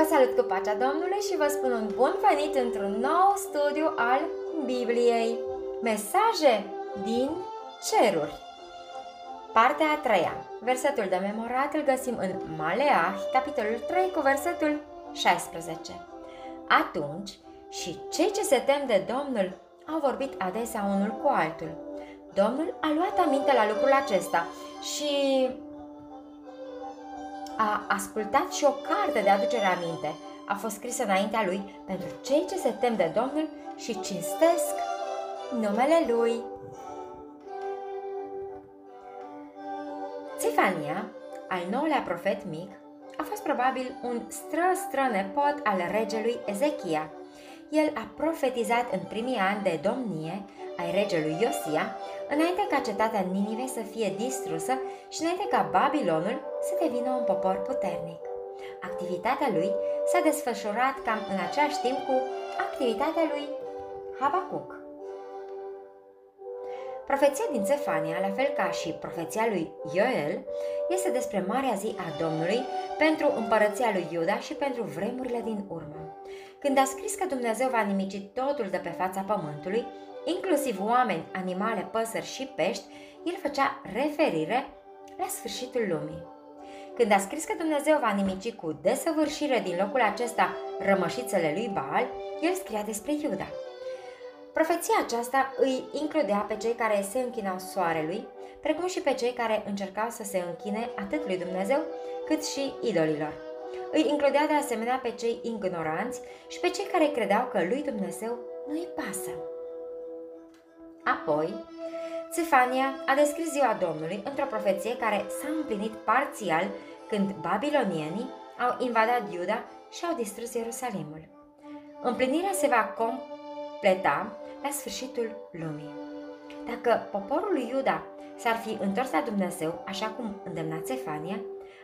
Vă salut cu pacea Domnului și vă spun un bun venit într-un nou studiu al Bibliei. Mesaje din ceruri. Partea a treia. Versetul de memorat îl găsim în Maleah, capitolul 3, cu versetul 16. Atunci, și cei ce se tem de Domnul au vorbit adesea unul cu altul. Domnul a luat aminte la lucrul acesta și a ascultat și o carte de aducere aminte. A fost scrisă înaintea lui pentru cei ce se tem de Domnul și cinstesc numele lui. Țifania, al nouălea profet mic, a fost probabil un stră-stră nepot al regelui Ezechia. El a profetizat în primii ani de domnie ai regelui Iosia, înainte ca cetatea Ninive să fie distrusă și înainte ca Babilonul să devină un popor puternic. Activitatea lui s-a desfășurat cam în același timp cu activitatea lui Habacuc. Profeția din Zefania, la fel ca și profeția lui Ioel, este despre marea zi a Domnului pentru împărăția lui Iuda și pentru vremurile din urmă. Când a scris că Dumnezeu va nimici totul de pe fața pământului, inclusiv oameni, animale, păsări și pești, el făcea referire la sfârșitul lumii. Când a scris că Dumnezeu va nimici cu desăvârșire din locul acesta rămășițele lui Baal, el scria despre Iuda. Profeția aceasta îi includea pe cei care se închinau soarelui, precum și pe cei care încercau să se închine atât lui Dumnezeu cât și idolilor. Îi includea de asemenea pe cei ignoranți și pe cei care credeau că lui Dumnezeu nu-i pasă. Apoi, Țefania a descris ziua Domnului într-o profeție care s-a împlinit parțial când babilonienii au invadat Iuda și au distrus Ierusalimul. Împlinirea se va completa la sfârșitul lumii. Dacă poporul lui Iuda s-ar fi întors la Dumnezeu, așa cum îndemna Țefania,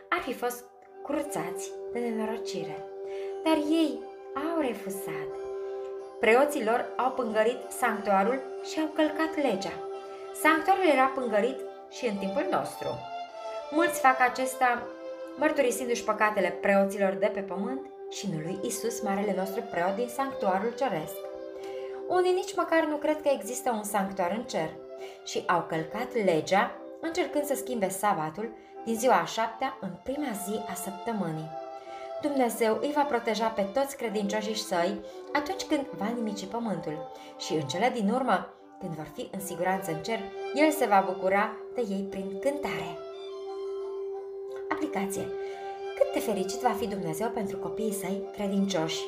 ar fi fost curățați de nenorocire. Dar ei au refuzat. Preoții lor au pângărit sanctuarul și au călcat legea. Sanctuarul era pângărit și în timpul nostru. Mulți fac acesta mărturisindu-și păcatele preoților de pe pământ și nu lui Isus, marele nostru preot din sanctuarul ceresc. Unii nici măcar nu cred că există un sanctuar în cer și au călcat legea încercând să schimbe sabatul din ziua a șaptea în prima zi a săptămânii. Dumnezeu îi va proteja pe toți credincioșii săi atunci când va nimici pământul și în cele din urmă, când vor fi în siguranță în cer, El se va bucura de ei prin cântare. Aplicație. Cât de fericit va fi Dumnezeu pentru copiii săi credincioși.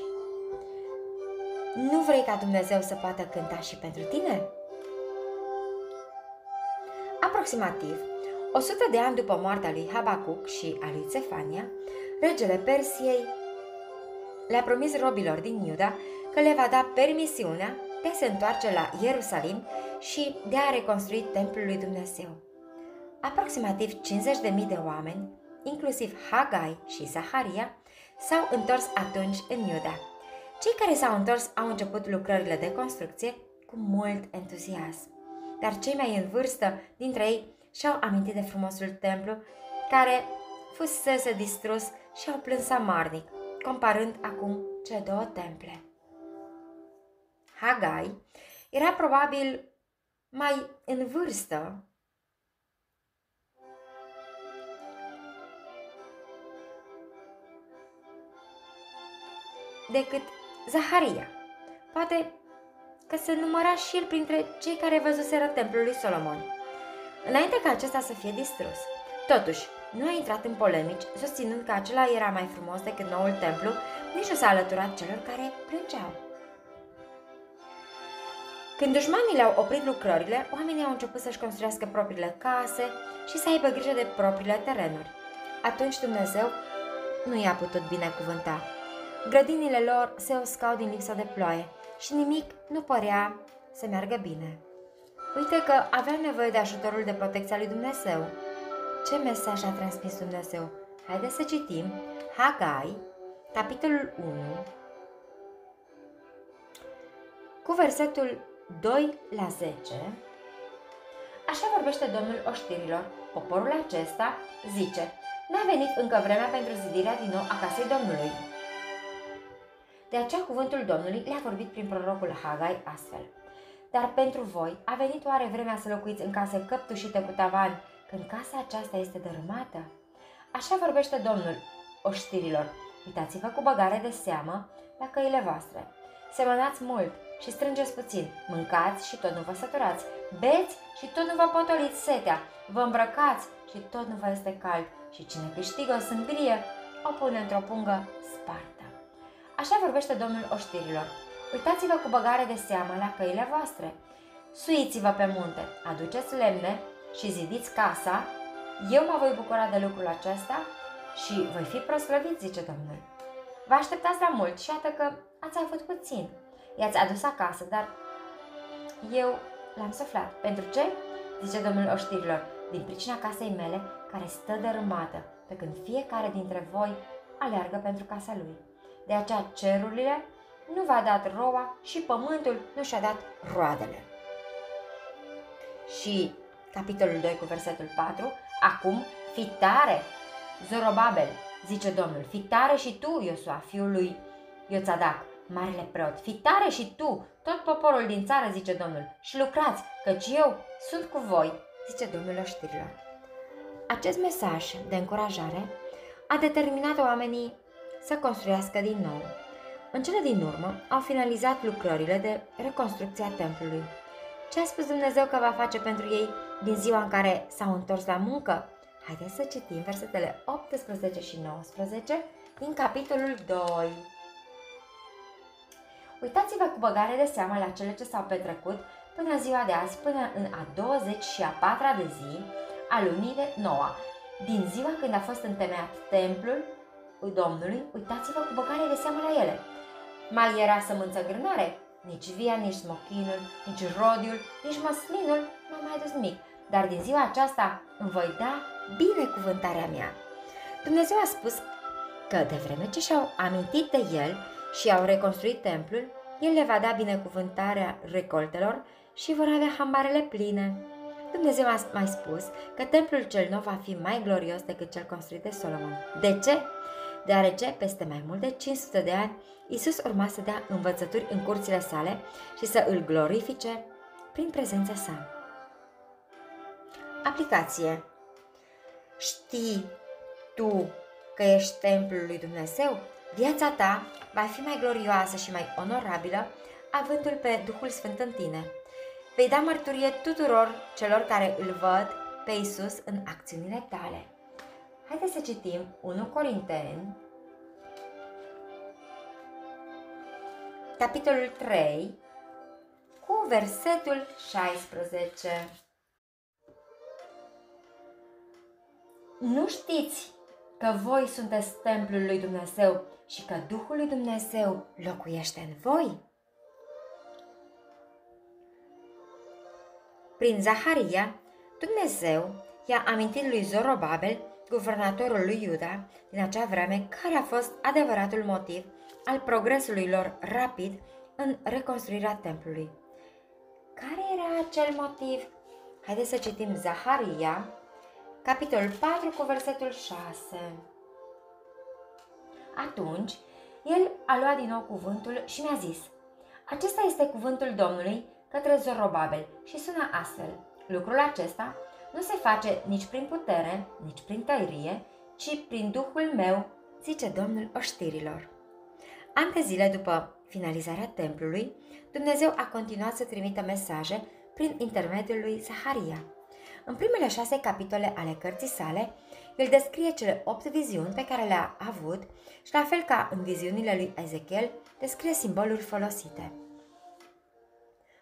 Nu vrei ca Dumnezeu să poată cânta și pentru tine? Aproximativ 100 de ani după moartea lui Habacuc și a lui Țefania, regele Persiei le-a promis robilor din Iuda că le va da permisiunea de a se întoarce la Ierusalim și de a reconstrui templul lui Dumnezeu. Aproximativ 50.000 de oameni, inclusiv Hagai și Zaharia, s-au întors atunci în Iuda. Cei care s-au întors au început lucrările de construcție cu mult entuziasm. Dar cei mai în vârstă dintre ei și-au amintit de frumosul templu care fusese distrus și au plâns amarnic, comparând acum cele două temple. Hagai era probabil mai în vârstă decât Zaharia. Poate că se număra și el printre cei care văzuseră templul lui Solomon, înainte ca acesta să fie distrus. Totuși, nu a intrat în polemici, susținând că acela era mai frumos decât noul templu, nici nu s-a alăturat celor care plângeau. Când dușmanii le-au oprit lucrările, oamenii au început să-și construiască propriile case și să aibă grijă de propriile terenuri. Atunci Dumnezeu nu i-a putut binecuvânta. Grădinile lor se uscau din lipsa de ploaie și nimic nu părea să meargă bine. Uite că avea nevoie de ajutorul de protecția lui Dumnezeu. Ce mesaj a transmis Dumnezeu? Haideți să citim Hagai, capitolul 1, cu versetul 2 la 10. Așa vorbește Domnul oștirilor. Poporul acesta zice, n-a venit încă vremea pentru zidirea din nou a casei Domnului. De aceea cuvântul Domnului le-a vorbit prin prorocul Hagai astfel. Dar pentru voi a venit oare vremea să locuiți în case căptușite cu tavan, când casa aceasta este dărâmată? Așa vorbește Domnul oștirilor. Uitați-vă cu băgare de seamă la căile voastre. Semănați mult și strângeți puțin, mâncați și tot nu vă săturați, beți și tot nu vă potoliți setea, vă îmbrăcați și tot nu vă este cald și cine câștigă o sâmbirie o pune într-o pungă spartă. Așa vorbește Domnul oștirilor. Uitați-vă cu băgare de seamă la căile voastre. Suiți-vă pe munte, aduceți lemne și zidiți casa. Eu mă voi bucura de lucrul acesta și voi fi proslăvit, zice Domnul. Vă așteptați la mult și iată că ați avut puțin. I-ați adus acasă, dar eu l-am suflat. Pentru ce? Zice Domnul oștirilor, din pricina casei mele care stă dărâmată, pe când fiecare dintre voi aleargă pentru casa lui. De aceea cerurile nu v-a dat roa și pământul nu și-a dat roadele. Și capitolul 2 cu versetul 4, acum fi tare, Zorobabel, zice Domnul, fi tare și tu, Iosua, fiul lui Ioțadac, marele preot, fi tare și tu, tot poporul din țară, zice Domnul, și lucrați, căci eu sunt cu voi, zice Domnul oștirilor. Acest mesaj de încurajare a determinat oamenii să construiască din nou. În cele din urmă au finalizat lucrările de reconstrucție a templului. Ce a spus Dumnezeu că va face pentru ei din ziua în care s-au întors la muncă? Haideți să citim versetele 18 și 19 din capitolul 2. Uitați-vă cu băgare de seamă la cele ce s-au petrecut până ziua de azi, până în a 20 și a 4 de zi a lunii de noua. Din ziua când a fost întemeiat templul Domnului, uitați-vă cu băgare de seamă la ele. Mai era sămânță grânare? Nici via, nici smochinul, nici rodiul, nici măslinul n-au mai adus nimic. Dar din ziua aceasta îmi voi da binecuvântarea mea. Dumnezeu a spus că de vreme ce și-au amintit de el și au reconstruit templul, el le va da binecuvântarea recoltelor și vor avea hambarele pline. Dumnezeu a mai spus că templul cel nou va fi mai glorios decât cel construit de Solomon. De ce? Deoarece, peste mai mult de 500 de ani, Isus urma să dea învățături în curțile sale și să îl glorifice prin prezența sa. Aplicație Știi tu că ești templul lui Dumnezeu? Viața ta va fi mai glorioasă și mai onorabilă avându-l pe Duhul Sfânt în tine. Vei da mărturie tuturor celor care îl văd pe Isus în acțiunile tale. Haideți să citim 1 Corinteni, capitolul 3, cu versetul 16. Nu știți că voi sunteți templul lui Dumnezeu și că Duhul lui Dumnezeu locuiește în voi? Prin Zaharia, Dumnezeu i-a amintit lui Zorobabel, guvernatorul lui Iuda, din acea vreme, care a fost adevăratul motiv al progresului lor rapid în reconstruirea templului. Care era acel motiv? Haideți să citim Zaharia, capitolul 4 cu versetul 6. Atunci, el a luat din nou cuvântul și mi-a zis, Acesta este cuvântul Domnului către Zorobabel și sună astfel, lucrul acesta nu se face nici prin putere, nici prin tăirie, ci prin Duhul meu, zice Domnul oștirilor. An de zile după finalizarea templului, Dumnezeu a continuat să trimită mesaje prin intermediul lui Zaharia. În primele șase capitole ale cărții sale, el descrie cele opt viziuni pe care le-a avut și, la fel ca în viziunile lui Ezechiel, descrie simboluri folosite.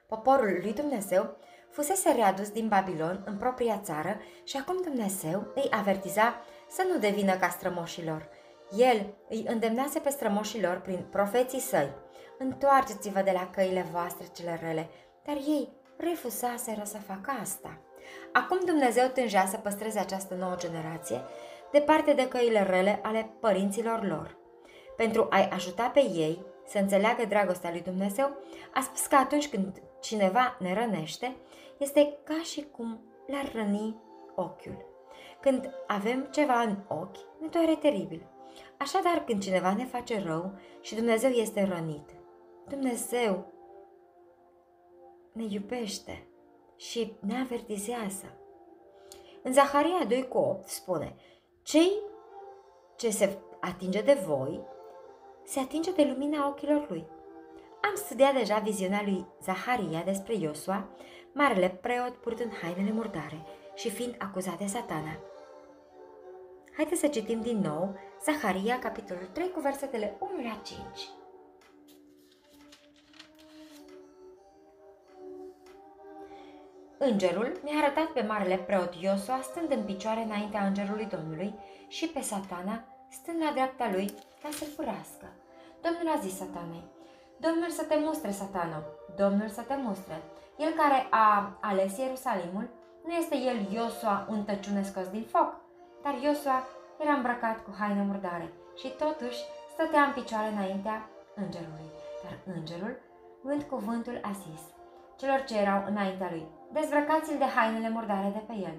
Poporul lui Dumnezeu fusese readus din Babilon în propria țară și acum Dumnezeu îi avertiza să nu devină ca strămoșilor. El îi îndemnase pe strămoșilor prin profeții săi. Întoarceți-vă de la căile voastre cele rele, dar ei refusaseră să facă asta. Acum Dumnezeu tângea să păstreze această nouă generație departe de căile rele ale părinților lor. Pentru a-i ajuta pe ei să înțeleagă dragostea lui Dumnezeu, a spus că atunci când cineva ne rănește, este ca și cum l-ar răni ochiul. Când avem ceva în ochi, ne doare teribil. Așadar, când cineva ne face rău și Dumnezeu este rănit, Dumnezeu ne iubește și ne avertizează. În Zaharia 2 cu 8 spune, cei ce se atinge de voi, se atinge de lumina ochilor lui. Am studiat deja viziunea lui Zaharia despre Iosua, marele preot purtând hainele murdare și fiind acuzat de satana. Haideți să citim din nou Zaharia, capitolul 3, cu versetele 1 la 5. Îngerul mi-a arătat pe marele preot Iosua stând în picioare înaintea îngerului Domnului și pe satana stând la dreapta lui ca să-l furască. Domnul a zis satanei, Domnul să te mustre, satano, Domnul să te mustre. El care a ales Ierusalimul, nu este el Iosua un tăciune scos din foc, dar Iosua era îmbrăcat cu haine murdare și totuși stătea în picioare înaintea îngerului. Dar îngerul, luând cuvântul, a zis celor ce erau înaintea lui, dezbrăcați-l de hainele murdare de pe el.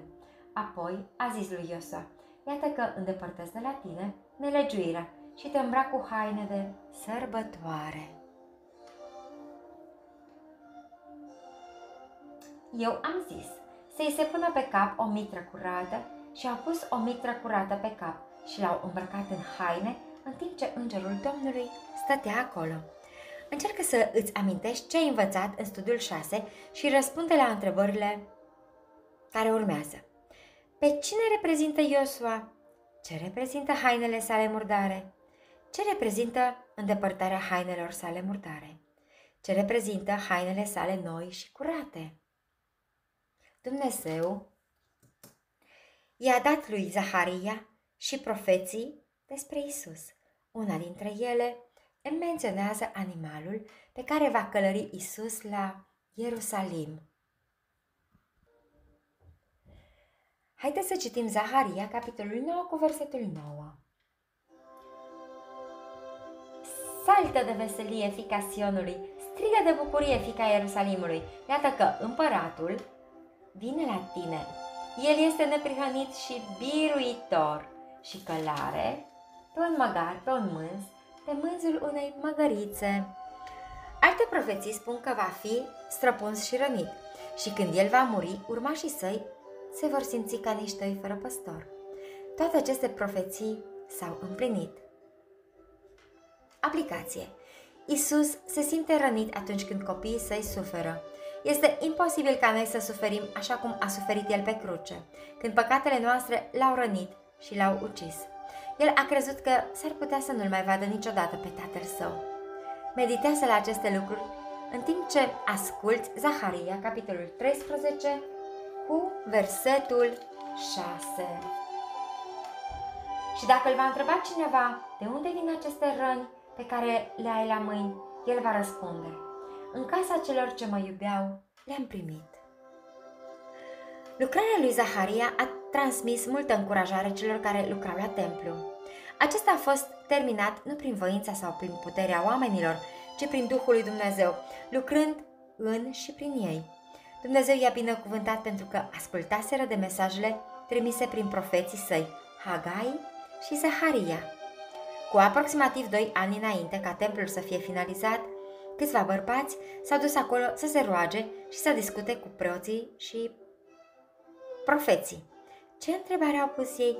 Apoi a zis lui Iosua, iată că îndepărtez de la tine nelegiuirea și te îmbrac cu haine de sărbătoare. Eu am zis să-i se pună pe cap o mitră curată și au pus o mitră curată pe cap și l-au îmbrăcat în haine în timp ce îngerul Domnului stătea acolo. Încearcă să îți amintești ce ai învățat în studiul 6 și răspunde la întrebările care urmează. Pe cine reprezintă Iosua? Ce reprezintă hainele sale murdare? Ce reprezintă îndepărtarea hainelor sale murdare? Ce reprezintă hainele sale noi și curate? Dumnezeu i-a dat lui Zaharia și profeții despre Isus. Una dintre ele îmi menționează animalul pe care va călări Isus la Ierusalim. Haideți să citim Zaharia, capitolul 9, cu versetul 9. Saltă de veselie, fica Sionului, strigă de bucurie, fica Ierusalimului. Iată că împăratul vine la tine. El este neprihănit și biruitor și călare pe un măgar, pe un mânz, pe mânzul unei măgărițe. Alte profeții spun că va fi străpuns și rănit și când el va muri, urmașii săi se vor simți ca niște oi fără păstor. Toate aceste profeții s-au împlinit. Aplicație Isus se simte rănit atunci când copiii săi suferă. Este imposibil ca noi să suferim așa cum a suferit El pe cruce, când păcatele noastre l-au rănit și l-au ucis. El a crezut că s-ar putea să nu-l mai vadă niciodată pe tatăl său. Meditează la aceste lucruri în timp ce asculți Zaharia, capitolul 13, cu versetul 6. Și dacă îl va întreba cineva de unde vin aceste răni pe care le ai la mâini, el va răspunde, în casa celor ce mă iubeau, le-am primit. Lucrarea lui Zaharia a transmis multă încurajare celor care lucrau la templu. Acesta a fost terminat nu prin voința sau prin puterea oamenilor, ci prin Duhul lui Dumnezeu, lucrând în și prin ei. Dumnezeu i-a binecuvântat pentru că ascultaseră de mesajele trimise prin profeții săi, Hagai și Zaharia. Cu aproximativ 2 ani înainte ca templul să fie finalizat, câțiva bărbați s-au dus acolo să se roage și să discute cu preoții și profeții. Ce întrebare au pus ei?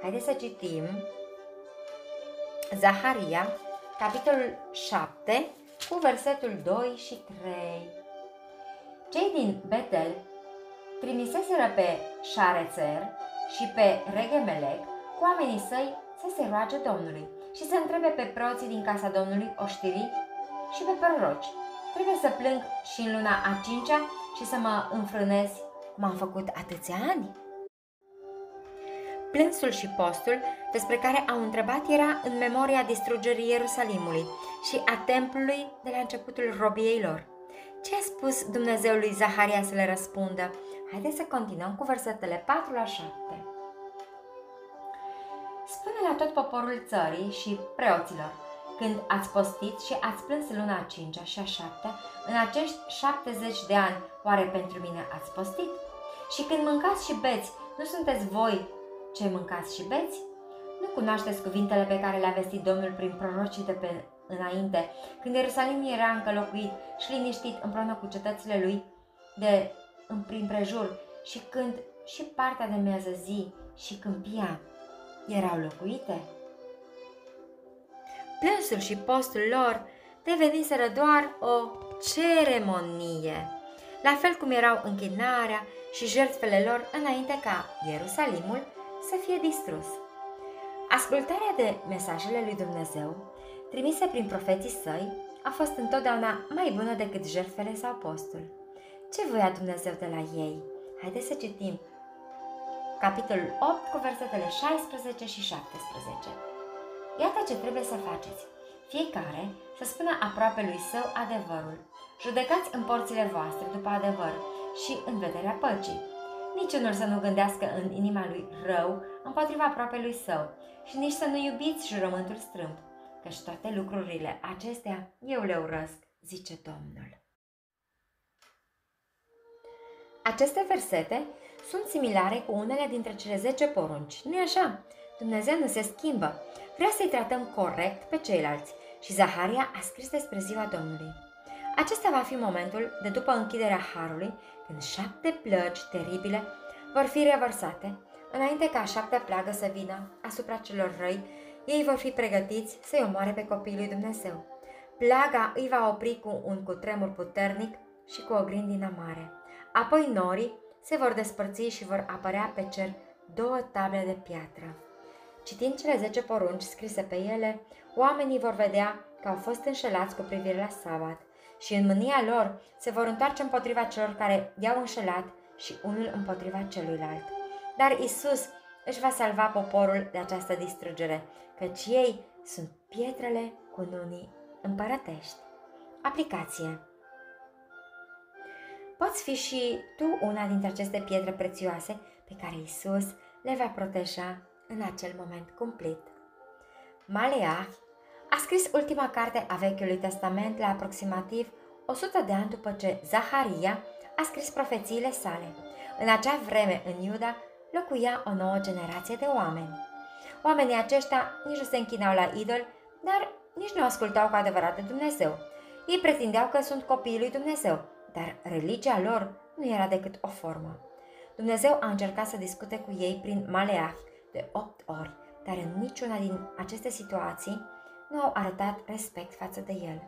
Haideți să citim Zaharia, capitolul 7, cu versetul 2 și 3. Cei din Betel trimiseseră pe Șarețer și pe Regemelec cu oamenii săi să se roage Domnului și să întrebe pe preoții din casa Domnului oștirii și pe proroci. Trebuie să plâng și în luna a cincea și să mă înfrânez cum am făcut atâția ani? Plânsul și postul despre care au întrebat era în memoria distrugerii Ierusalimului și a templului de la începutul robiei lor. Ce a spus Dumnezeul lui Zaharia să le răspundă? Haideți să continuăm cu versetele 4 la 7. Spune la tot poporul țării și preoților, când ați postit și ați plâns luna a cincea și a șaptea, în acești 70 de ani, oare pentru mine ați postit? Și când mâncați și beți, nu sunteți voi ce mâncați și beți? Nu cunoașteți cuvintele pe care le-a vestit Domnul prin prorocii de pe înainte, când Ierusalim era încă locuit și liniștit împreună cu cetățile lui de în prin prejur și când și partea de miază zi și câmpia erau locuite? Plânsul și postul lor deveniseră doar o ceremonie, la fel cum erau închinarea și jertfele lor înainte ca Ierusalimul să fie distrus. Ascultarea de mesajele lui Dumnezeu, trimise prin profeții săi, a fost întotdeauna mai bună decât jertfele sau postul. Ce voia Dumnezeu de la ei? Haideți să citim capitolul 8 cu versetele 16 și 17. Iată ce trebuie să faceți. Fiecare să spună aproape lui său adevărul. Judecați în porțile voastre după adevăr și în vederea păcii. Niciunul să nu gândească în inima lui rău împotriva aproape lui său și nici să nu iubiți jurământul strâmb, căci toate lucrurile acestea eu le urăsc, zice Domnul. Aceste versete sunt similare cu unele dintre cele 10 porunci, nu-i așa? Dumnezeu nu se schimbă, vrea să-i tratăm corect pe ceilalți și Zaharia a scris despre ziua Domnului. Acesta va fi momentul de după închiderea Harului, când șapte plăci teribile vor fi revărsate, înainte ca șaptea plagă să vină asupra celor răi, ei vor fi pregătiți să-i omoare pe copiii lui Dumnezeu. Plaga îi va opri cu un cutremur puternic și cu o grindină mare. Apoi norii se vor despărți și vor apărea pe cer două table de piatră. Citind cele zece porunci scrise pe ele, oamenii vor vedea că au fost înșelați cu privire la sabat și în mânia lor se vor întoarce împotriva celor care i-au înșelat și unul împotriva celuilalt. Dar Isus își va salva poporul de această distrugere, căci ei sunt pietrele cu nunii împărătești. Aplicație Poți fi și tu una dintre aceste pietre prețioase pe care Isus le va proteja în acel moment cumplit. Maleah a scris ultima carte a Vechiului Testament la aproximativ 100 de ani după ce Zaharia a scris profețiile sale. În acea vreme, în Iuda, locuia o nouă generație de oameni. Oamenii aceștia nici nu se închinau la idol, dar nici nu ascultau cu adevărat de Dumnezeu. Ei pretindeau că sunt copiii lui Dumnezeu, dar religia lor nu era decât o formă. Dumnezeu a încercat să discute cu ei prin Maleah de opt ori, dar în niciuna din aceste situații nu au arătat respect față de el.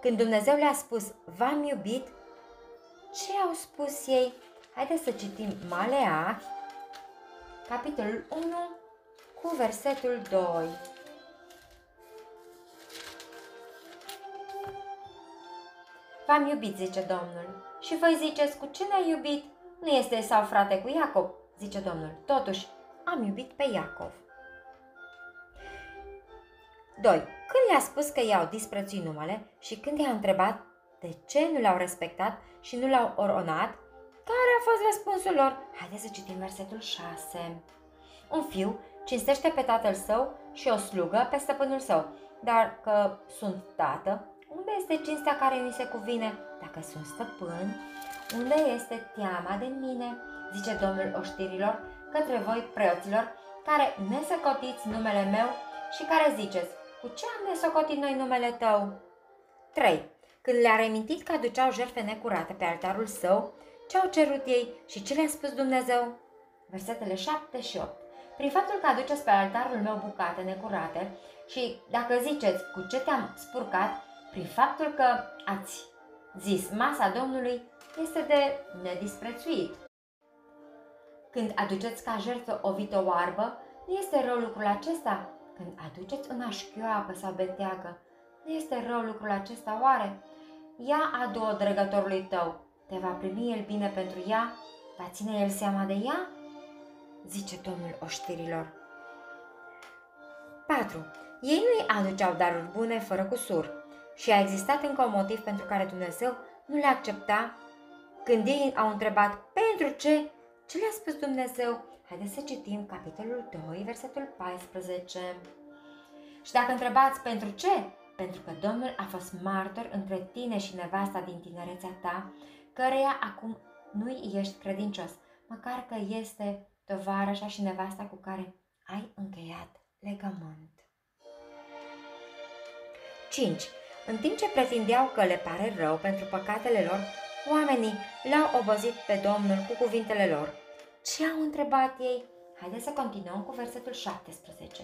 Când Dumnezeu le-a spus, v-am iubit, ce au spus ei? Haideți să citim Maleah, capitolul 1, cu versetul 2. V-am iubit, zice Domnul. Și voi ziceți, cu ce ne-ai iubit? Nu este sau frate cu Iacob, zice Domnul. Totuși, am iubit pe Iacov. 2. Când le-a spus că i-au disprețuit numele și când i-a întrebat de ce nu l-au respectat și nu l-au oronat, care a fost răspunsul lor? Haideți să citim versetul 6. Un fiu cinstește pe tatăl său și o slugă pe stăpânul său, dar că sunt tată, unde este cinstea care mi se cuvine? Dacă sunt stăpân, unde este teama de mine? Zice Domnul oștirilor către voi preoților, care nesăcotiți numele meu și care ziceți, cu ce am nesocotit noi numele tău? 3. Când le-a remintit că aduceau jertfe necurate pe altarul său, ce au cerut ei și ce le-a spus Dumnezeu? Versetele 7 și 8. Prin faptul că aduceți pe altarul meu bucate necurate și dacă ziceți cu ce te-am spurcat, prin faptul că ați zis masa Domnului este de nedisprețuit. Când aduceți ca jertfă o vită oarbă, nu este rău lucrul acesta? Când aduceți una șchioapă sau beteagă, nu este rău lucrul acesta oare? Ia adu-o drăgătorului tău, te va primi el bine pentru ea? Va ține el seama de ea? Zice Domnul oștirilor. 4. Ei nu-i aduceau daruri bune fără cusur, și a existat încă un motiv pentru care Dumnezeu nu le accepta când ei au întrebat pentru ce? Ce le-a spus Dumnezeu? Haideți să citim capitolul 2, versetul 14. Și dacă întrebați pentru ce? Pentru că Domnul a fost martor între tine și nevasta din tinerețea ta, căreia acum nu-i ești credincios, măcar că este tovarășa și nevasta cu care ai încheiat legământ. 5. În timp ce pretindeau că le pare rău pentru păcatele lor, oamenii l-au obozit pe Domnul cu cuvintele lor. Ce au întrebat ei? Haideți să continuăm cu versetul 17.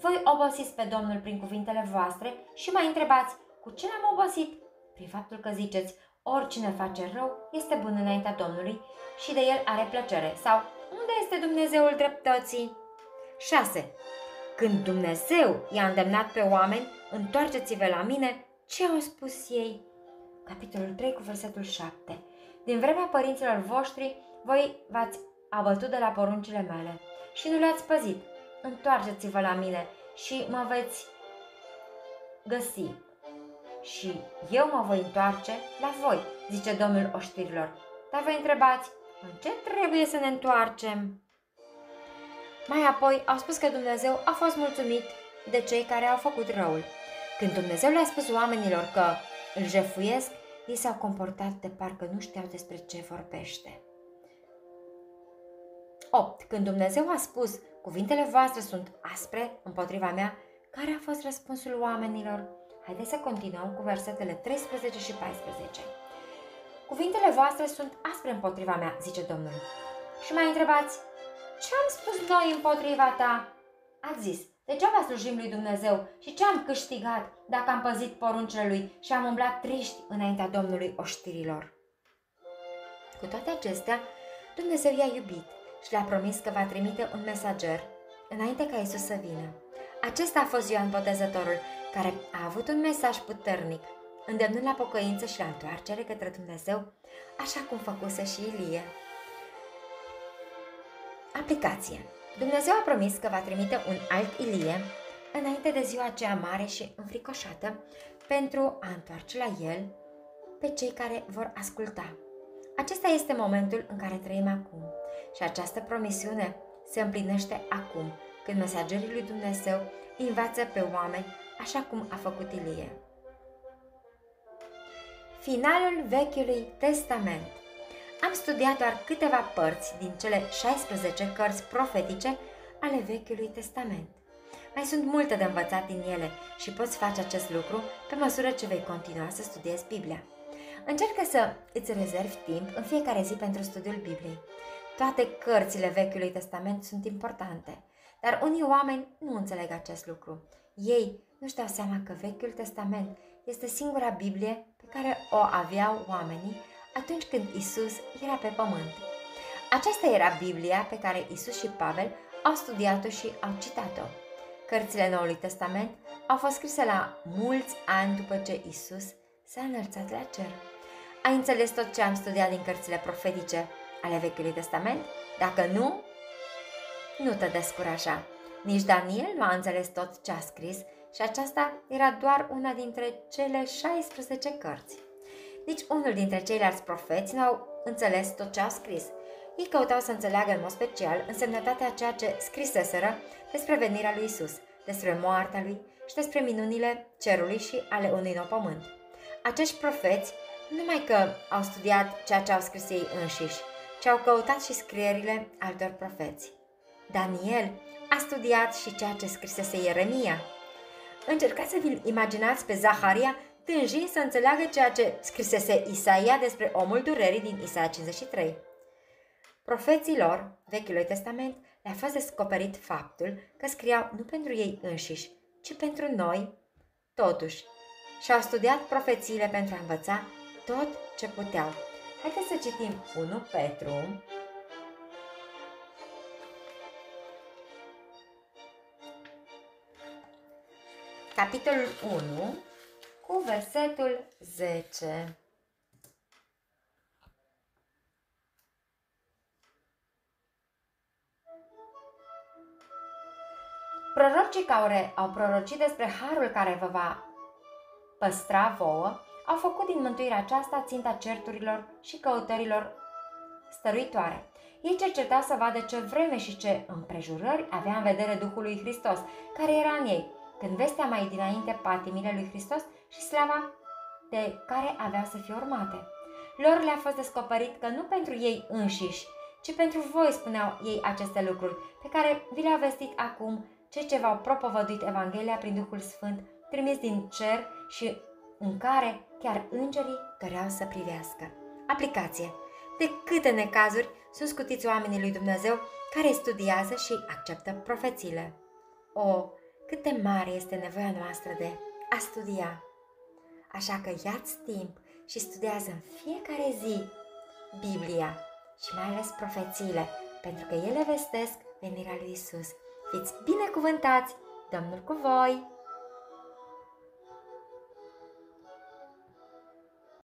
Voi obosiți pe Domnul prin cuvintele voastre și mai întrebați, cu ce l-am obosit? Prin faptul că ziceți, oricine face rău este bun înaintea Domnului și de el are plăcere. Sau, unde este Dumnezeul dreptății? 6. Când Dumnezeu i-a îndemnat pe oameni, întoarceți-vă la mine, ce au spus ei? Capitolul 3 cu versetul 7. Din vremea părinților voștri, voi v-ați abătut de la poruncile mele și nu le-ați păzit. Întoarceți-vă la mine și mă veți găsi. Și eu mă voi întoarce la voi, zice Domnul oștirilor. Dar vă întrebați, în ce trebuie să ne întoarcem? Mai apoi au spus că Dumnezeu a fost mulțumit de cei care au făcut răul. Când Dumnezeu le-a spus oamenilor că îl jefuiesc, ei s-au comportat de parcă nu știau despre ce vorbește. 8. Când Dumnezeu a spus, cuvintele voastre sunt aspre împotriva mea, care a fost răspunsul oamenilor? Haideți să continuăm cu versetele 13 și 14. Cuvintele voastre sunt aspre împotriva mea, zice Domnul. Și mai întrebați, ce am spus noi împotriva ta? Ați zis, degeaba slujim lui Dumnezeu și ce am câștigat dacă am păzit poruncile lui și am umblat triști înaintea Domnului oștirilor? Cu toate acestea, Dumnezeu i-a iubit și le-a promis că va trimite un mesager înainte ca Isus să vină. Acesta a fost Ioan Botezătorul, care a avut un mesaj puternic, îndemnând la pocăință și la întoarcere către Dumnezeu, așa cum făcuse și Ilie. Aplicație Dumnezeu a promis că va trimite un alt Ilie înainte de ziua aceea mare și înfricoșată pentru a întoarce la el pe cei care vor asculta. Acesta este momentul în care trăim acum și această promisiune se împlinește acum, când mesagerii lui Dumnezeu învață pe oameni așa cum a făcut Ilie. Finalul Vechiului Testament Am studiat doar câteva părți din cele 16 cărți profetice ale Vechiului Testament. Mai sunt multe de învățat din ele și poți face acest lucru pe măsură ce vei continua să studiezi Biblia. Încearcă să îți rezervi timp în fiecare zi pentru studiul Bibliei. Toate cărțile Vechiului Testament sunt importante, dar unii oameni nu înțeleg acest lucru. Ei nu-și dau seama că Vechiul Testament este singura Biblie pe care o aveau oamenii atunci când Isus era pe pământ. Aceasta era Biblia pe care Isus și Pavel au studiat-o și au citat-o. Cărțile Noului Testament au fost scrise la mulți ani după ce Isus s-a înălțat la cer. Ai înțeles tot ce am studiat din cărțile profetice ale Vechiului Testament? Dacă nu, nu te descuraja. Nici Daniel nu a înțeles tot ce a scris și aceasta era doar una dintre cele 16 cărți. Nici unul dintre ceilalți profeți nu au înțeles tot ce a scris. Ei căutau să înțeleagă în mod special însemnătatea ceea ce scriseseră despre venirea lui Isus, despre moartea lui și despre minunile cerului și ale unui nou pământ. Acești profeți nu numai că au studiat ceea ce au scris ei înșiși, ci au căutat și scrierile altor profeți. Daniel a studiat și ceea ce scrisese Ieremia. Încercați să vi imaginați pe Zaharia tânjind să înțeleagă ceea ce scrisese Isaia despre omul durerii din Isaia 53. Profeților Vechiului Testament le-a fost descoperit faptul că scriau nu pentru ei înșiși, ci pentru noi, totuși, și au studiat profețiile pentru a învăța tot ce puteau. Haideți să citim 1 Petru capitolul 1 cu versetul 10. Prorocii care au prorocit despre harul care vă va păstra vouă, au făcut din mântuirea aceasta ținta certurilor și căutărilor stăruitoare. Ei cercetau să vadă ce vreme și ce împrejurări avea în vedere Duhul lui Hristos, care era în ei, când vestea mai dinainte patimile lui Hristos și slava de care avea să fie urmate. Lor le-a fost descoperit că nu pentru ei înșiși, ci pentru voi spuneau ei aceste lucruri, pe care vi le-au vestit acum cei ce v-au propovăduit Evanghelia prin Duhul Sfânt, trimis din cer și în care chiar îngerii doreau să privească. Aplicație. De câte necazuri sunt scutiți oamenii lui Dumnezeu care studiază și acceptă profețiile. O, cât de mare este nevoia noastră de a studia. Așa că ia-ți timp și studiază în fiecare zi Biblia și mai ales profețiile, pentru că ele vestesc venirea lui Isus. Fiți binecuvântați! Domnul cu voi!